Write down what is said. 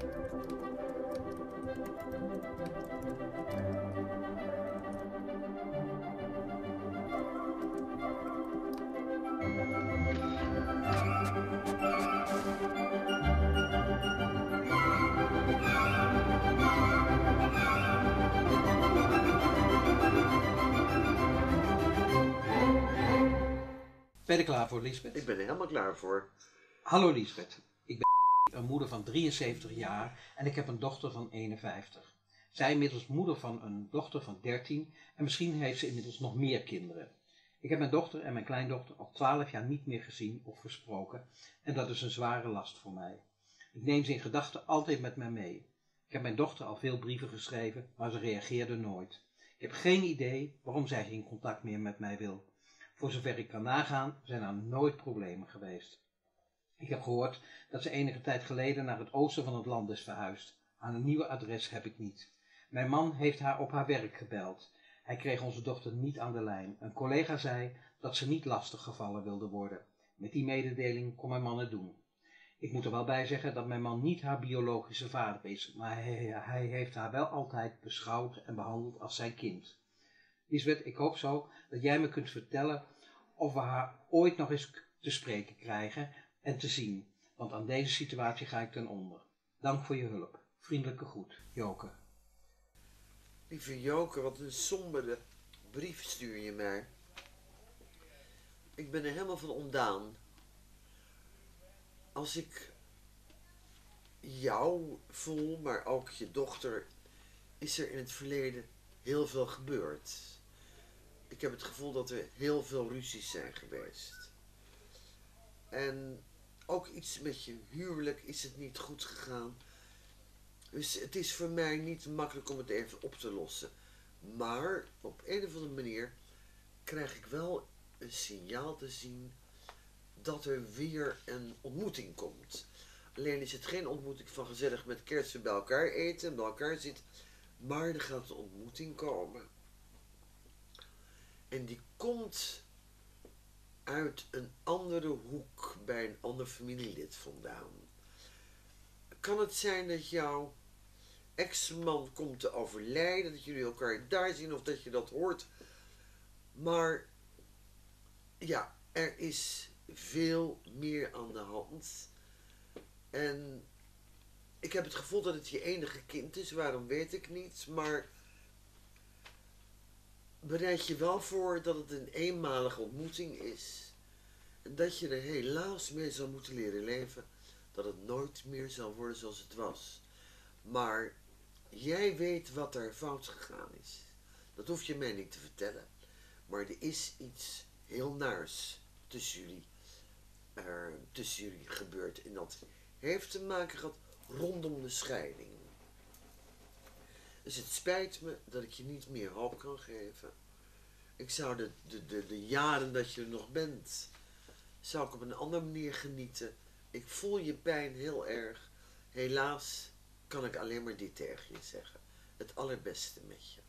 Ben je klaar voor, Lisbeth? Ik ben er helemaal klaar voor. Hallo Lisbeth, ik ben een moeder van 73 jaar en ik heb een dochter van 51. Zij inmiddels moeder van een dochter van 13 en misschien heeft ze inmiddels nog meer kinderen. Ik heb mijn dochter en mijn kleindochter al 12 jaar niet meer gezien of gesproken en dat is een zware last voor mij. Ik neem ze in gedachten altijd met mij mee. Ik heb mijn dochter al veel brieven geschreven, maar ze reageerde nooit. Ik heb geen idee waarom zij geen contact meer met mij wil. Voor zover ik kan nagaan, zijn er nooit problemen geweest. Ik heb gehoord dat ze enige tijd geleden naar het oosten van het land is verhuisd. Aan een nieuwe adres heb ik niet. Mijn man heeft haar op haar werk gebeld. Hij kreeg onze dochter niet aan de lijn. Een collega zei dat ze niet lastig gevallen wilde worden. Met die mededeling kon mijn man het doen. Ik moet er wel bij zeggen dat mijn man niet haar biologische vader is, maar hij, hij heeft haar wel altijd beschouwd en behandeld als zijn kind. Lisbeth, ik hoop zo dat jij me kunt vertellen of we haar ooit nog eens te spreken krijgen en te zien, want aan deze situatie ga ik ten onder. Dank voor je hulp. Vriendelijke groet, Joke. Lieve Joke, wat een sombere brief stuur je mij. Ik ben er helemaal van ontdaan. Als ik jou voel, maar ook je dochter, is er in het verleden heel veel gebeurd. Ik heb het gevoel dat er heel veel ruzies zijn geweest. En ook iets met je huwelijk is het niet goed gegaan. Dus het is voor mij niet makkelijk om het even op te lossen. Maar op een of andere manier krijg ik wel een signaal te zien dat er weer een ontmoeting komt. Alleen is het geen ontmoeting van gezellig met kersen bij elkaar eten en bij elkaar zitten. Maar er gaat een ontmoeting komen. En die komt uit een andere hoek bij een ander familielid vandaan. Kan het zijn dat jouw ex-man komt te overlijden, dat jullie elkaar daar zien of dat je dat hoort? Maar ja, er is veel meer aan de hand. En ik heb het gevoel dat het je enige kind is, waarom weet ik niet, maar bereid je wel voor dat het een eenmalige ontmoeting is. En dat je er helaas mee zal moeten leren leven. Dat het nooit meer zal worden zoals het was. Maar jij weet wat er fout gegaan is. Dat hoef je mij niet te vertellen. Maar er is iets heel naars tussen jullie, uh, tussen jullie gebeurd. En dat heeft te maken gehad rondom de scheiding. Dus het spijt me dat ik je niet meer hoop kan geven. Ik zou de, de, de, de jaren dat je er nog bent, zou ik op een andere manier genieten. Ik voel je pijn heel erg. Helaas kan ik alleen maar dit tegen je zeggen. Het allerbeste met je.